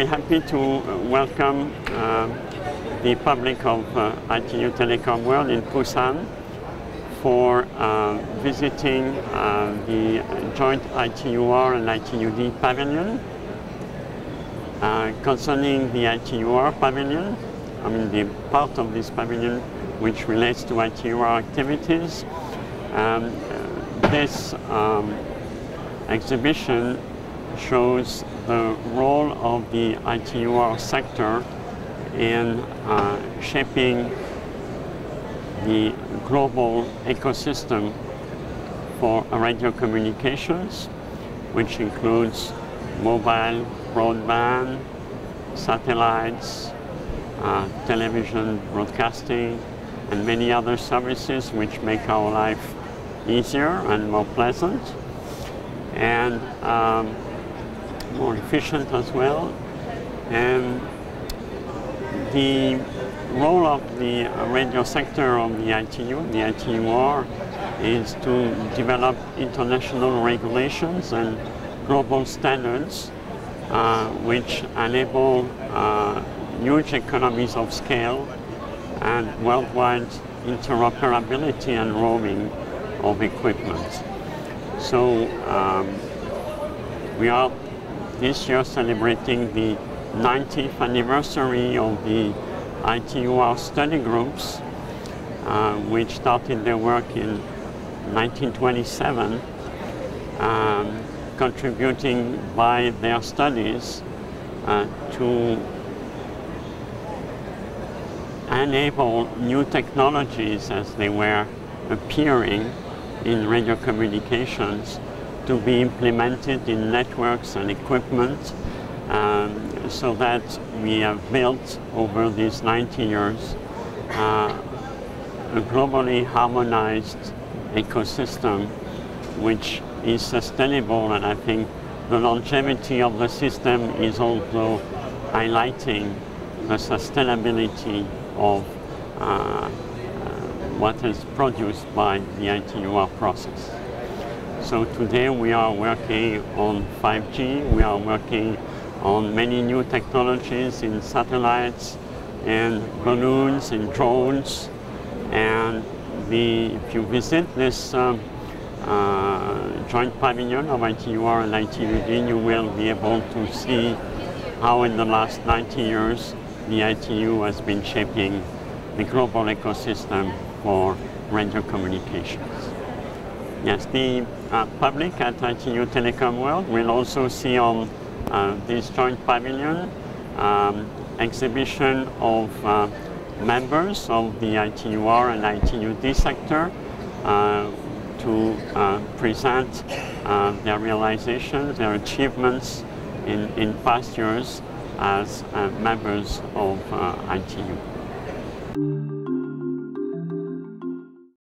very happy to welcome uh, the public of uh, ITU Telecom World in Busan for uh, visiting uh, the joint ITUR and ITUD pavilion. Uh, concerning the ITUR pavilion, I mean the part of this pavilion which relates to ITUR activities, um, this um, exhibition shows the role of the ITUR sector in uh, shaping the global ecosystem for radio communications, which includes mobile, broadband, satellites, uh, television broadcasting, and many other services which make our life easier and more pleasant. And um, more efficient as well. And the role of the radio sector of the ITU, the ITUR, is to develop international regulations and global standards uh, which enable uh, huge economies of scale and worldwide interoperability and roaming of equipment. So um, we are this year celebrating the 90th anniversary of the ITUR study groups, uh, which started their work in 1927, um, contributing by their studies uh, to enable new technologies as they were appearing in radio communications to be implemented in networks and equipment um, so that we have built over these 90 years uh, a globally harmonized ecosystem which is sustainable and I think the longevity of the system is also highlighting the sustainability of uh, what is produced by the ITUR process. So today we are working on 5G, we are working on many new technologies in satellites and balloons and drones and the, if you visit this um, uh, joint pavilion of ITUR and ITUD you will be able to see how in the last 90 years the ITU has been shaping the global ecosystem for radio communications. Yes, the uh, public at ITU Telecom World will also see on uh, this joint pavilion um, exhibition of uh, members of the ITUR and ITUD sector uh, to uh, present uh, their realizations, their achievements in, in past years as members of ITU.